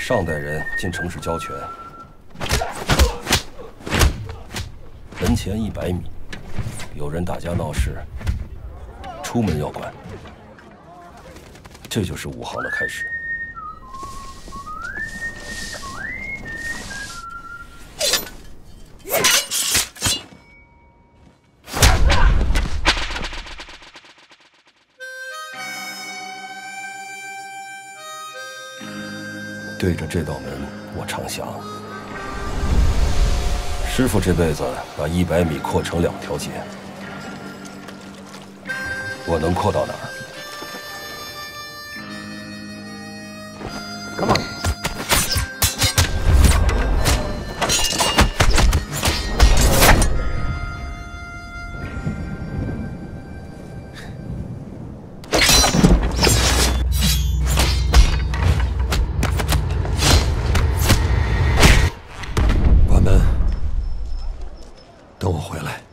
上代人进城市交权，门前一百米，有人打架闹事，出门要管。这就是武行的开始。对着这道门，我常想，师傅这辈子把一百米扩成两条街，我能扩到哪儿？等我回来。